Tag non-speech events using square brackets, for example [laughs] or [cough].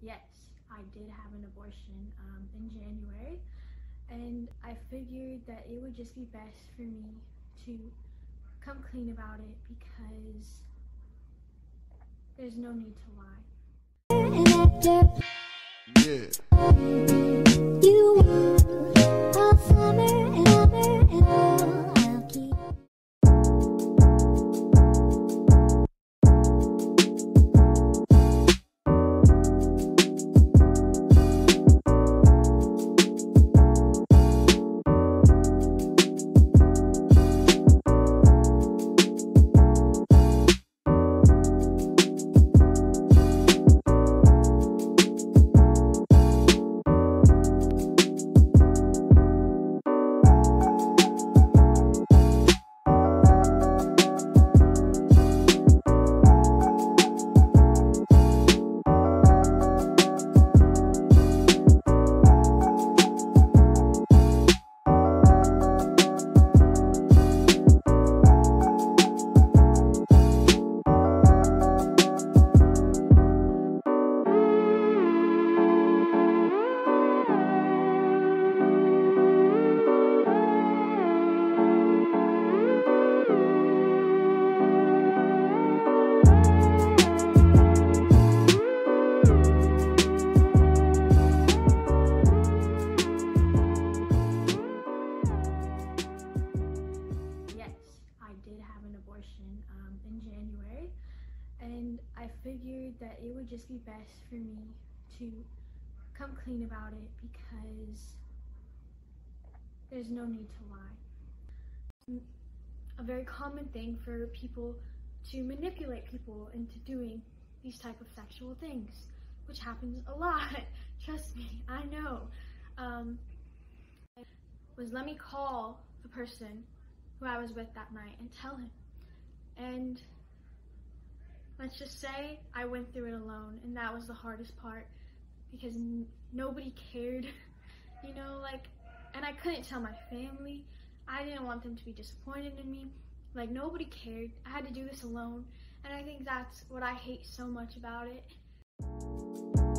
yes, I did have an abortion um, in January, and I figured that it would just be best for me to come clean about it because there's no need to lie. Yeah. And I figured that it would just be best for me to come clean about it because there's no need to lie. A very common thing for people to manipulate people into doing these type of sexual things, which happens a lot. [laughs] Trust me, I know. Um, was let me call the person who I was with that night and tell him. And let's just say I went through it alone, and that was the hardest part because n- nobody cared, [laughs] you know, like, and I couldn't tell my family. I didn't want them to be disappointed in me. Like, nobody cared. I had to do this alone, and I think that's what I hate so much about it.